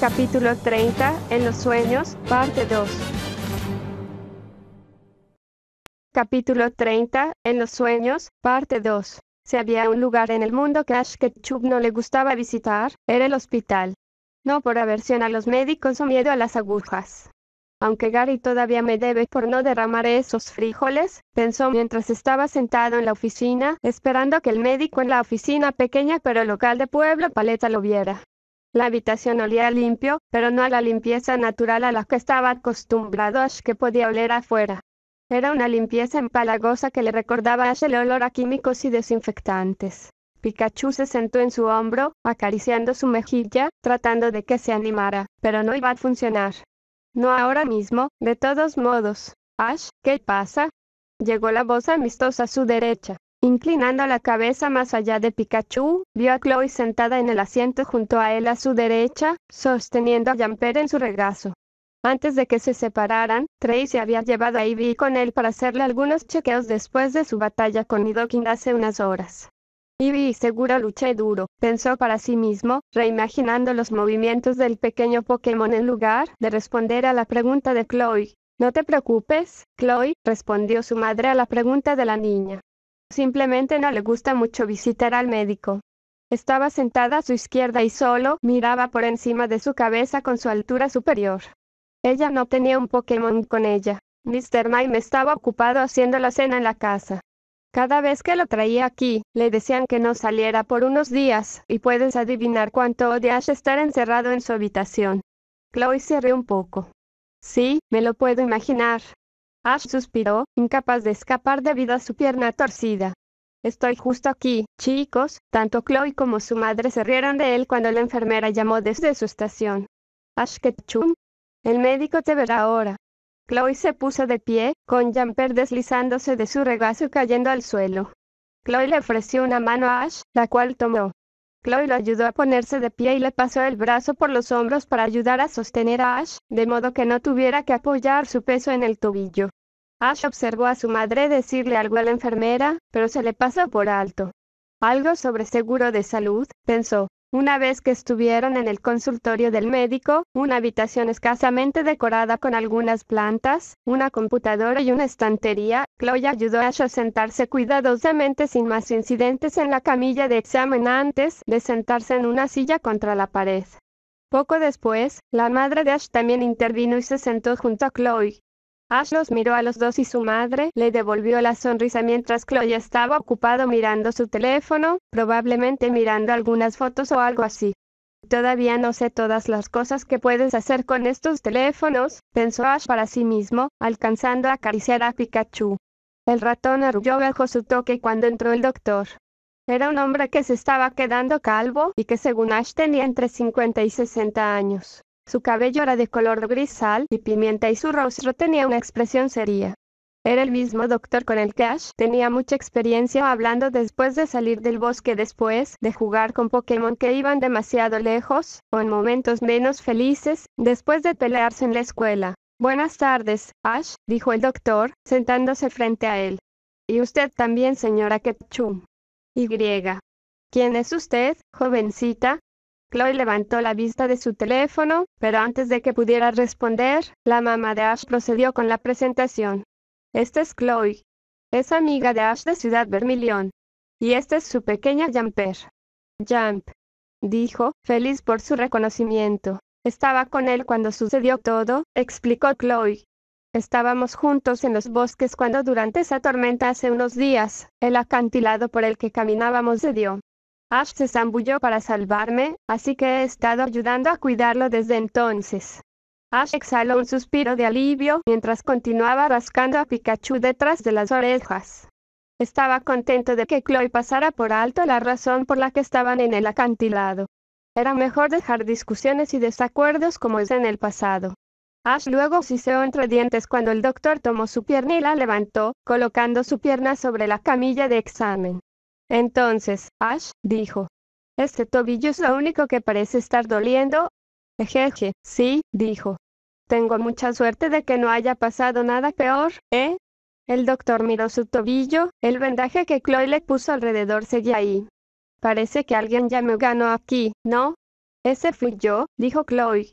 Capítulo 30, En los sueños, parte 2. Capítulo 30, En los sueños, parte 2. Si había un lugar en el mundo que Ash Ketchum no le gustaba visitar, era el hospital. No por aversión a los médicos o miedo a las agujas. Aunque Gary todavía me debe por no derramar esos frijoles, pensó mientras estaba sentado en la oficina, esperando que el médico en la oficina pequeña pero local de Pueblo Paleta lo viera. La habitación olía limpio, pero no a la limpieza natural a la que estaba acostumbrado Ash que podía oler afuera. Era una limpieza empalagosa que le recordaba a Ash el olor a químicos y desinfectantes. Pikachu se sentó en su hombro, acariciando su mejilla, tratando de que se animara, pero no iba a funcionar. No ahora mismo, de todos modos. Ash, ¿qué pasa? Llegó la voz amistosa a su derecha. Inclinando la cabeza más allá de Pikachu, vio a Chloe sentada en el asiento junto a él a su derecha, sosteniendo a Jumper en su regazo. Antes de que se separaran, Tracy había llevado a Ivy con él para hacerle algunos chequeos después de su batalla con Nidoking hace unas horas. Ivy seguro luché duro, pensó para sí mismo, reimaginando los movimientos del pequeño Pokémon en lugar de responder a la pregunta de Chloe. No te preocupes, Chloe, respondió su madre a la pregunta de la niña. Simplemente no le gusta mucho visitar al médico. Estaba sentada a su izquierda y solo miraba por encima de su cabeza con su altura superior. Ella no tenía un Pokémon con ella. Mr. Mime estaba ocupado haciendo la cena en la casa. Cada vez que lo traía aquí, le decían que no saliera por unos días, y puedes adivinar cuánto odia estar encerrado en su habitación. Chloe se rió un poco. Sí, me lo puedo imaginar, Ash suspiró, incapaz de escapar debido a su pierna torcida. Estoy justo aquí, chicos, tanto Chloe como su madre se rieron de él cuando la enfermera llamó desde su estación. Ash Ketchum. El médico te verá ahora. Chloe se puso de pie, con Jumper deslizándose de su regazo y cayendo al suelo. Chloe le ofreció una mano a Ash, la cual tomó. Chloe lo ayudó a ponerse de pie y le pasó el brazo por los hombros para ayudar a sostener a Ash, de modo que no tuviera que apoyar su peso en el tobillo. Ash observó a su madre decirle algo a la enfermera, pero se le pasó por alto. Algo sobre seguro de salud, pensó. Una vez que estuvieron en el consultorio del médico, una habitación escasamente decorada con algunas plantas, una computadora y una estantería, Chloe ayudó a Ash a sentarse cuidadosamente sin más incidentes en la camilla de examen antes de sentarse en una silla contra la pared. Poco después, la madre de Ash también intervino y se sentó junto a Chloe. Ash los miró a los dos y su madre le devolvió la sonrisa mientras Chloe estaba ocupado mirando su teléfono, probablemente mirando algunas fotos o algo así. Todavía no sé todas las cosas que puedes hacer con estos teléfonos, pensó Ash para sí mismo, alcanzando a acariciar a Pikachu. El ratón arrulló bajo su toque cuando entró el doctor. Era un hombre que se estaba quedando calvo y que según Ash tenía entre 50 y 60 años. Su cabello era de color gris sal y pimienta y su rostro tenía una expresión seria. Era el mismo doctor con el que Ash tenía mucha experiencia hablando después de salir del bosque después de jugar con Pokémon que iban demasiado lejos, o en momentos menos felices, después de pelearse en la escuela. Buenas tardes, Ash, dijo el doctor, sentándose frente a él. Y usted también, señora Ketchum. Y. ¿Quién es usted, jovencita? Chloe levantó la vista de su teléfono, pero antes de que pudiera responder, la mamá de Ash procedió con la presentación. Esta es Chloe. Es amiga de Ash de Ciudad Vermilion. Y esta es su pequeña Jumper. Jump. Dijo, feliz por su reconocimiento. Estaba con él cuando sucedió todo, explicó Chloe. Estábamos juntos en los bosques cuando durante esa tormenta hace unos días, el acantilado por el que caminábamos se dio. Ash se zambulló para salvarme, así que he estado ayudando a cuidarlo desde entonces. Ash exhaló un suspiro de alivio mientras continuaba rascando a Pikachu detrás de las orejas. Estaba contento de que Chloe pasara por alto la razón por la que estaban en el acantilado. Era mejor dejar discusiones y desacuerdos como es en el pasado. Ash luego siseó entre dientes cuando el doctor tomó su pierna y la levantó, colocando su pierna sobre la camilla de examen. Entonces, Ash, dijo. Este tobillo es lo único que parece estar doliendo. Ejeje, sí, dijo. Tengo mucha suerte de que no haya pasado nada peor, ¿eh? El doctor miró su tobillo, el vendaje que Chloe le puso alrededor seguía ahí. Parece que alguien ya me ganó aquí, ¿no? Ese fui yo, dijo Chloe.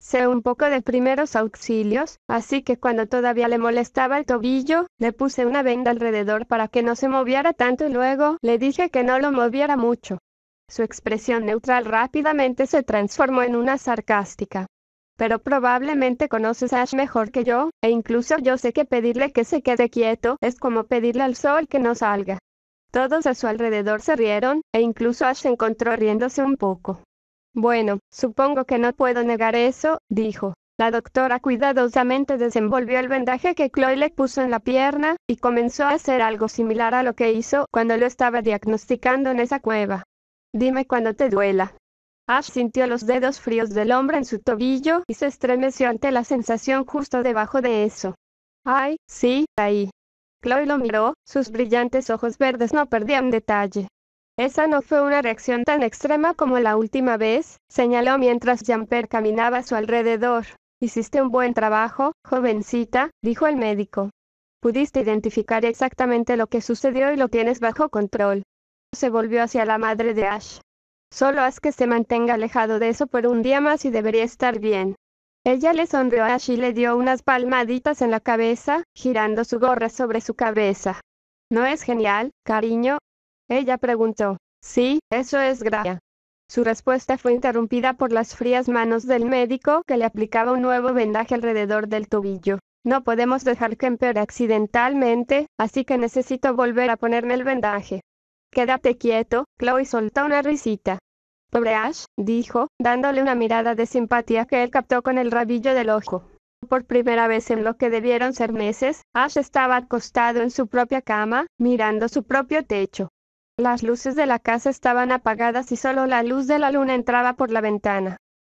Sé un poco de primeros auxilios, así que cuando todavía le molestaba el tobillo, le puse una venda alrededor para que no se moviera tanto y luego le dije que no lo moviera mucho. Su expresión neutral rápidamente se transformó en una sarcástica. Pero probablemente conoces a Ash mejor que yo, e incluso yo sé que pedirle que se quede quieto es como pedirle al sol que no salga. Todos a su alrededor se rieron, e incluso Ash encontró riéndose un poco. Bueno, supongo que no puedo negar eso, dijo. La doctora cuidadosamente desenvolvió el vendaje que Chloe le puso en la pierna, y comenzó a hacer algo similar a lo que hizo cuando lo estaba diagnosticando en esa cueva. Dime cuando te duela. Ash sintió los dedos fríos del hombre en su tobillo y se estremeció ante la sensación justo debajo de eso. Ay, sí, ahí. Chloe lo miró, sus brillantes ojos verdes no perdían detalle. Esa no fue una reacción tan extrema como la última vez, señaló mientras Jamper caminaba a su alrededor. Hiciste un buen trabajo, jovencita, dijo el médico. Pudiste identificar exactamente lo que sucedió y lo tienes bajo control. Se volvió hacia la madre de Ash. Solo haz que se mantenga alejado de eso por un día más y debería estar bien. Ella le sonrió a Ash y le dio unas palmaditas en la cabeza, girando su gorra sobre su cabeza. ¿No es genial, cariño? Ella preguntó. Sí, eso es gracia. Su respuesta fue interrumpida por las frías manos del médico que le aplicaba un nuevo vendaje alrededor del tobillo. No podemos dejar que empeore accidentalmente, así que necesito volver a ponerme el vendaje. Quédate quieto, Chloe soltó una risita. Pobre Ash, dijo, dándole una mirada de simpatía que él captó con el rabillo del ojo. Por primera vez en lo que debieron ser meses, Ash estaba acostado en su propia cama, mirando su propio techo. Las luces de la casa estaban apagadas y solo la luz de la luna entraba por la ventana.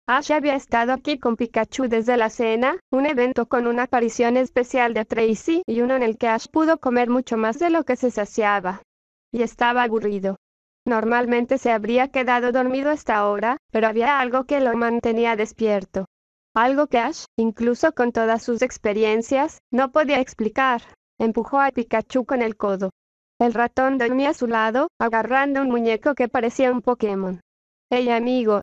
Ash había estado aquí con Pikachu desde la cena, un evento con una aparición especial de Tracy y uno en el que Ash pudo comer mucho más de lo que se saciaba y estaba aburrido. Normalmente se habría quedado dormido hasta ahora, pero había algo que lo mantenía despierto. Algo que Ash, incluso con todas sus experiencias, no podía explicar. Empujó a Pikachu con el codo. El ratón dormía a su lado, agarrando un muñeco que parecía un Pokémon. Hey amigo.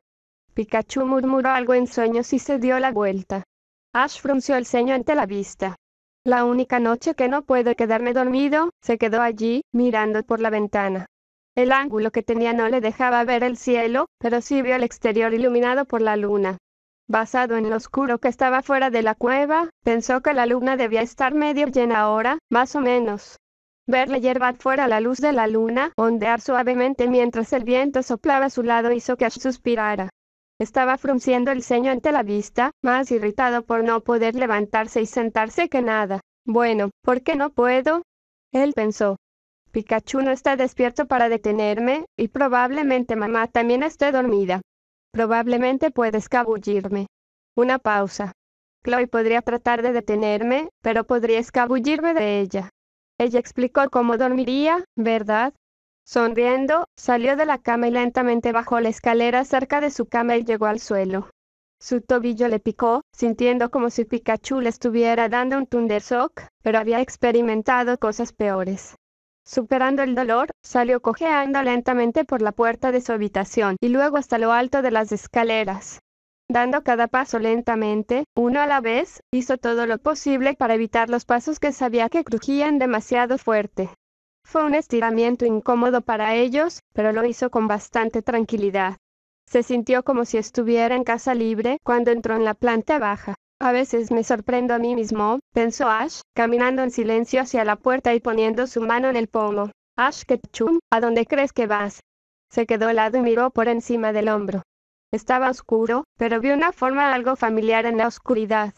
Pikachu murmuró algo en sueños y se dio la vuelta. Ash frunció el ceño ante la vista. La única noche que no puedo quedarme dormido, se quedó allí, mirando por la ventana. El ángulo que tenía no le dejaba ver el cielo, pero sí vio el exterior iluminado por la luna. Basado en lo oscuro que estaba fuera de la cueva, pensó que la luna debía estar medio llena ahora, más o menos. Ver la hierba fuera a la luz de la luna, ondear suavemente mientras el viento soplaba a su lado hizo que Ash suspirara. Estaba frunciendo el ceño ante la vista, más irritado por no poder levantarse y sentarse que nada. Bueno, ¿por qué no puedo? Él pensó. Pikachu no está despierto para detenerme, y probablemente mamá también esté dormida. Probablemente puede escabullirme. Una pausa. Chloe podría tratar de detenerme, pero podría escabullirme de ella. Ella explicó cómo dormiría, ¿verdad? Sonriendo, salió de la cama y lentamente bajó la escalera cerca de su cama y llegó al suelo. Su tobillo le picó, sintiendo como si Pikachu le estuviera dando un Thundershock, pero había experimentado cosas peores. Superando el dolor, salió cojeando lentamente por la puerta de su habitación y luego hasta lo alto de las escaleras. Dando cada paso lentamente, uno a la vez, hizo todo lo posible para evitar los pasos que sabía que crujían demasiado fuerte. Fue un estiramiento incómodo para ellos, pero lo hizo con bastante tranquilidad. Se sintió como si estuviera en casa libre cuando entró en la planta baja. A veces me sorprendo a mí mismo, pensó Ash, caminando en silencio hacia la puerta y poniendo su mano en el pomo. Ash Ketchum, ¿a dónde crees que vas? Se quedó helado y miró por encima del hombro. Estaba oscuro, pero vio una forma algo familiar en la oscuridad.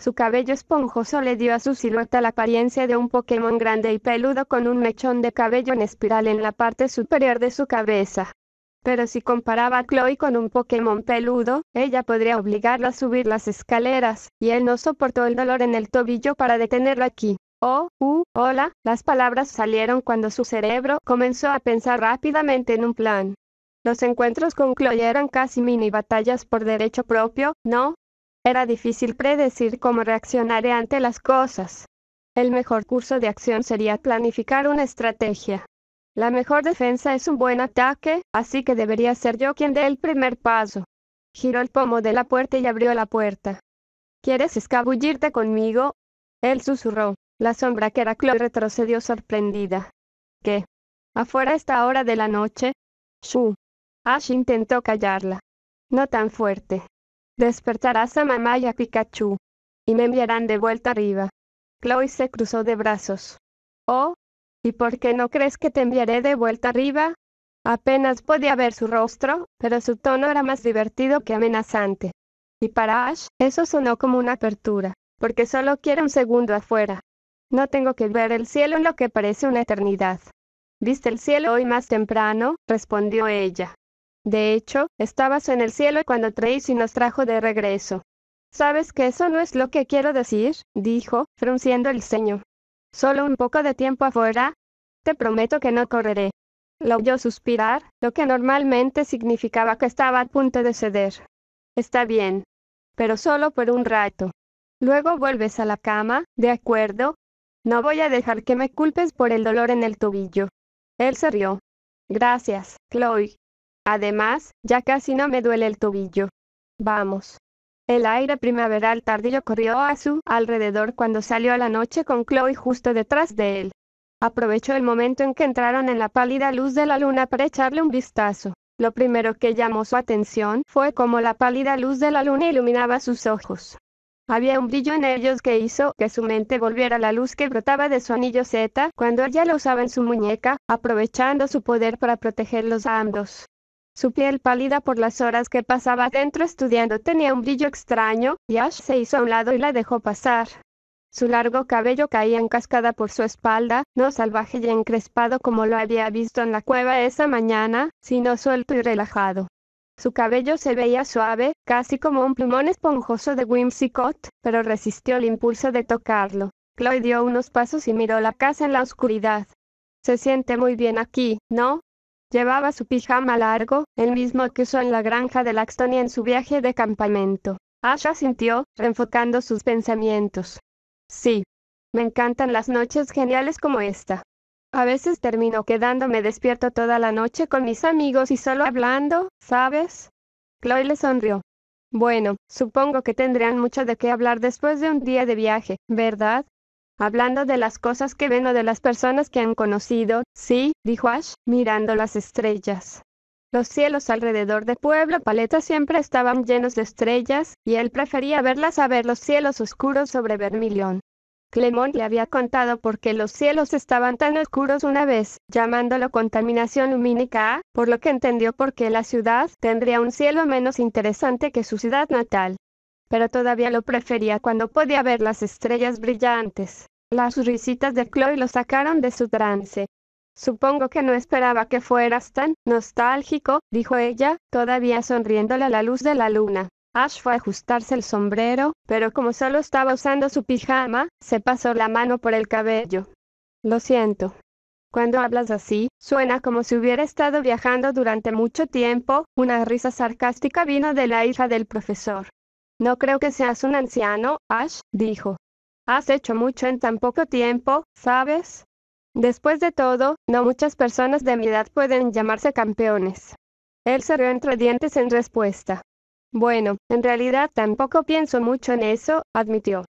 Su cabello esponjoso le dio a su silueta la apariencia de un Pokémon grande y peludo con un mechón de cabello en espiral en la parte superior de su cabeza. Pero si comparaba a Chloe con un Pokémon peludo, ella podría obligarlo a subir las escaleras, y él no soportó el dolor en el tobillo para detenerlo aquí. Oh, uh, hola, las palabras salieron cuando su cerebro comenzó a pensar rápidamente en un plan. Los encuentros con Chloe eran casi mini batallas por derecho propio, ¿no? Era difícil predecir cómo reaccionaré ante las cosas. El mejor curso de acción sería planificar una estrategia. La mejor defensa es un buen ataque, así que debería ser yo quien dé el primer paso. giró el pomo de la puerta y abrió la puerta. ¿Quieres escabullirte conmigo? Él susurró. La sombra que era Chloe retrocedió sorprendida. ¿Qué? ¿Afuera esta hora de la noche? Shu. Ash intentó callarla. No tan fuerte. Despertarás a mamá y a Pikachu. Y me enviarán de vuelta arriba. Chloe se cruzó de brazos. Oh, ¿y por qué no crees que te enviaré de vuelta arriba? Apenas podía ver su rostro, pero su tono era más divertido que amenazante. Y para Ash, eso sonó como una apertura, porque solo quiere un segundo afuera. No tengo que ver el cielo en lo que parece una eternidad. ¿Viste el cielo hoy más temprano? respondió ella. De hecho, estabas en el cielo cuando Tracy nos trajo de regreso. ¿Sabes que eso no es lo que quiero decir? dijo, frunciendo el ceño. Solo un poco de tiempo afuera. Te prometo que no correré. Lo oyó suspirar, lo que normalmente significaba que estaba a punto de ceder. Está bien, pero solo por un rato. Luego vuelves a la cama, ¿de acuerdo? No voy a dejar que me culpes por el dolor en el tobillo. Él se rió. Gracias, Chloe. Además, ya casi no me duele el tobillo. Vamos. El aire primaveral tardío corrió a su alrededor cuando salió a la noche con Chloe justo detrás de él. Aprovechó el momento en que entraron en la pálida luz de la luna para echarle un vistazo. Lo primero que llamó su atención fue cómo la pálida luz de la luna iluminaba sus ojos. Había un brillo en ellos que hizo que su mente volviera a la luz que brotaba de su anillo Z cuando ella lo usaba en su muñeca, aprovechando su poder para protegerlos a ambos. Su piel pálida por las horas que pasaba dentro estudiando tenía un brillo extraño, y Ash se hizo a un lado y la dejó pasar. Su largo cabello caía en cascada por su espalda, no salvaje y encrespado como lo había visto en la cueva esa mañana, sino suelto y relajado. Su cabello se veía suave, casi como un plumón esponjoso de Whimsicott, pero resistió el impulso de tocarlo. Chloe dio unos pasos y miró la casa en la oscuridad. Se siente muy bien aquí, ¿no? Llevaba su pijama largo, el mismo que usó en la granja de Laxton y en su viaje de campamento. Asha sintió, reenfocando sus pensamientos. Sí. Me encantan las noches geniales como esta. A veces termino quedándome despierto toda la noche con mis amigos y solo hablando, ¿sabes? Chloe le sonrió. Bueno, supongo que tendrían mucho de qué hablar después de un día de viaje, ¿verdad? Hablando de las cosas que ven o de las personas que han conocido, sí, dijo Ash, mirando las estrellas. Los cielos alrededor de Pueblo Paleta siempre estaban llenos de estrellas, y él prefería verlas a ver los cielos oscuros sobre Vermilion. Clemont le había contado por qué los cielos estaban tan oscuros una vez, llamándolo contaminación lumínica, por lo que entendió por qué la ciudad tendría un cielo menos interesante que su ciudad natal. Pero todavía lo prefería cuando podía ver las estrellas brillantes. Las risitas de Chloe lo sacaron de su trance. Supongo que no esperaba que fueras tan nostálgico, dijo ella, todavía sonriéndole a la luz de la luna. Ash fue a ajustarse el sombrero, pero como solo estaba usando su pijama, se pasó la mano por el cabello. Lo siento. Cuando hablas así, suena como si hubiera estado viajando durante mucho tiempo, una risa sarcástica vino de la hija del profesor. No creo que seas un anciano, Ash, dijo. Has hecho mucho en tan poco tiempo, ¿sabes? Después de todo, no muchas personas de mi edad pueden llamarse campeones. Él se rió entre dientes en respuesta. Bueno, en realidad tampoco pienso mucho en eso, admitió.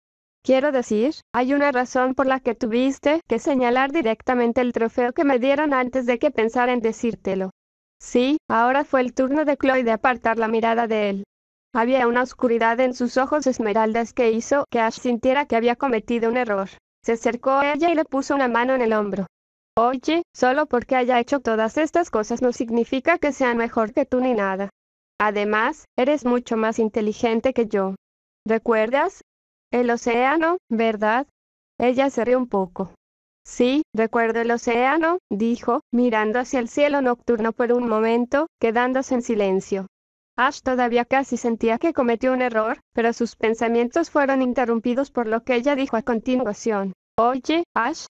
Quiero decir, hay una razón por la que tuviste que señalar directamente el trofeo que me dieron antes de que pensara en decírtelo. Sí, ahora fue el turno de Chloe de apartar la mirada de él. Había una oscuridad en sus ojos esmeraldas que hizo que Ash sintiera que había cometido un error. Se acercó a ella y le puso una mano en el hombro. Oye, solo porque haya hecho todas estas cosas no significa que sea mejor que tú ni nada. Además, eres mucho más inteligente que yo. ¿Recuerdas? El océano, ¿verdad? Ella se rió un poco. Sí, recuerdo el océano, dijo, mirando hacia el cielo nocturno por un momento, quedándose en silencio. Ash todavía casi sentía que cometió un error, pero sus pensamientos fueron interrumpidos por lo que ella dijo a continuación. Oye, Ash,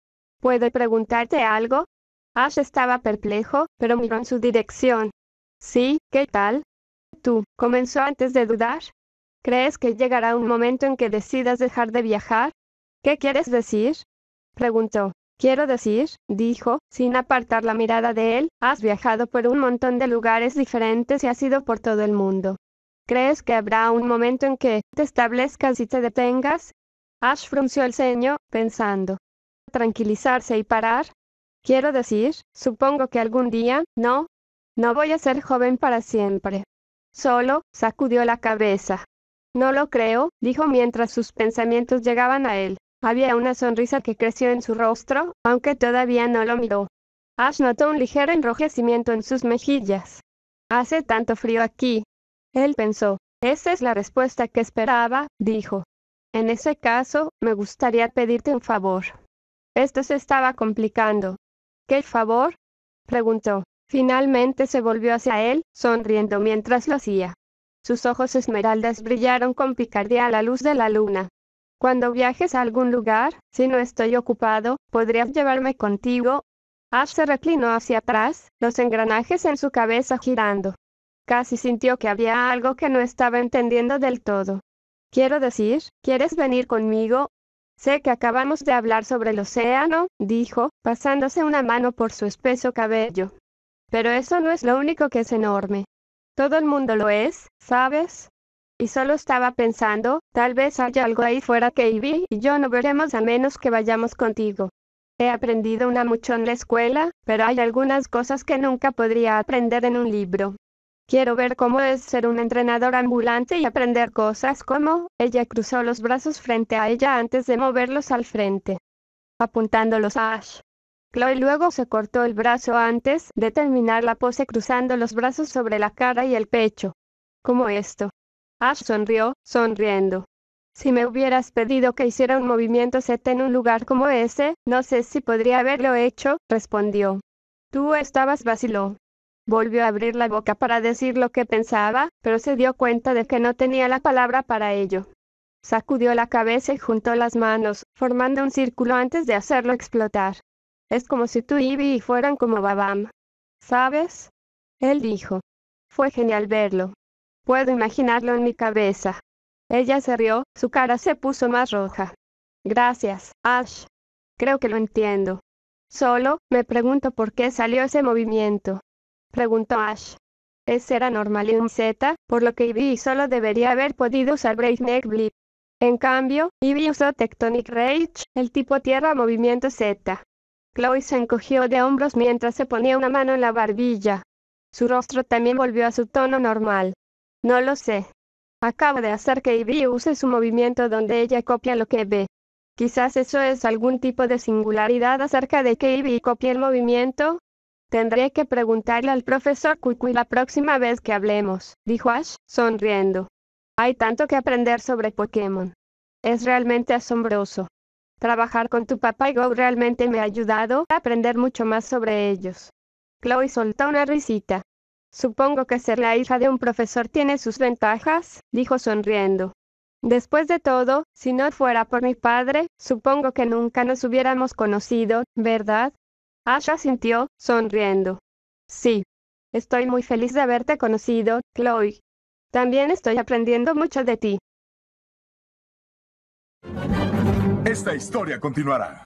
¿puedo preguntarte algo? Ash estaba perplejo, pero miró en su dirección. Sí, ¿qué tal? Tú, comenzó antes de dudar. ¿Crees que llegará un momento en que decidas dejar de viajar? ¿Qué quieres decir? preguntó. Quiero decir, dijo, sin apartar la mirada de él, has viajado por un montón de lugares diferentes y has ido por todo el mundo. ¿Crees que habrá un momento en que te establezcas y te detengas? Ash frunció el ceño, pensando. ¿Tranquilizarse y parar? Quiero decir, supongo que algún día, no. No voy a ser joven para siempre. Solo, sacudió la cabeza. No lo creo, dijo mientras sus pensamientos llegaban a él. Había una sonrisa que creció en su rostro, aunque todavía no lo miró. Ash notó un ligero enrojecimiento en sus mejillas. Hace tanto frío aquí. Él pensó, esa es la respuesta que esperaba, dijo. En ese caso, me gustaría pedirte un favor. Esto se estaba complicando. ¿Qué favor? preguntó. Finalmente se volvió hacia él, sonriendo mientras lo hacía. Sus ojos esmeraldas brillaron con picardía a la luz de la luna. Cuando viajes a algún lugar, si no estoy ocupado, ¿podrías llevarme contigo? Ash se reclinó hacia atrás, los engranajes en su cabeza girando. Casi sintió que había algo que no estaba entendiendo del todo. Quiero decir, ¿quieres venir conmigo? Sé que acabamos de hablar sobre el océano, dijo, pasándose una mano por su espeso cabello. Pero eso no es lo único que es enorme. Todo el mundo lo es, ¿sabes? Y solo estaba pensando, tal vez haya algo ahí fuera que Ivy y yo no veremos a menos que vayamos contigo. He aprendido una mucho en la escuela, pero hay algunas cosas que nunca podría aprender en un libro. Quiero ver cómo es ser un entrenador ambulante y aprender cosas como, ella cruzó los brazos frente a ella antes de moverlos al frente, apuntándolos a Ash. Chloe luego se cortó el brazo antes de terminar la pose cruzando los brazos sobre la cara y el pecho. Como esto. Ash sonrió, sonriendo. Si me hubieras pedido que hiciera un movimiento Z en un lugar como ese, no sé si podría haberlo hecho, respondió. Tú estabas vaciló. Volvió a abrir la boca para decir lo que pensaba, pero se dio cuenta de que no tenía la palabra para ello. Sacudió la cabeza y juntó las manos, formando un círculo antes de hacerlo explotar. Es como si tú y Ivy fueran como Babam. ¿Sabes? Él dijo. Fue genial verlo. Puedo imaginarlo en mi cabeza. Ella se rió, su cara se puso más roja. Gracias, Ash. Creo que lo entiendo. Solo, me pregunto por qué salió ese movimiento. Preguntó Ash. Ese era normal y un Z, por lo que Ivy solo debería haber podido usar Breakneck Blip. En cambio, Ivy usó Tectonic Rage, el tipo tierra movimiento Z. Chloe se encogió de hombros mientras se ponía una mano en la barbilla. Su rostro también volvió a su tono normal. No lo sé. Acabo de hacer que Ivy use su movimiento donde ella copia lo que ve. Quizás eso es algún tipo de singularidad acerca de que Ivy copie el movimiento. Tendré que preguntarle al profesor Kukui la próxima vez que hablemos, dijo Ash, sonriendo. Hay tanto que aprender sobre Pokémon. Es realmente asombroso. Trabajar con tu papá y Go realmente me ha ayudado a aprender mucho más sobre ellos. Chloe soltó una risita. Supongo que ser la hija de un profesor tiene sus ventajas, dijo sonriendo. Después de todo, si no fuera por mi padre, supongo que nunca nos hubiéramos conocido, ¿verdad? Asha sintió, sonriendo. Sí. Estoy muy feliz de haberte conocido, Chloe. También estoy aprendiendo mucho de ti. Esta historia continuará.